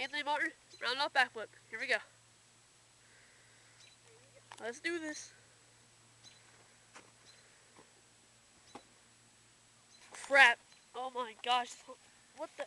Anthony Martin, round off backflip. Here we go. Let's do this. Crap. Oh my gosh. What the?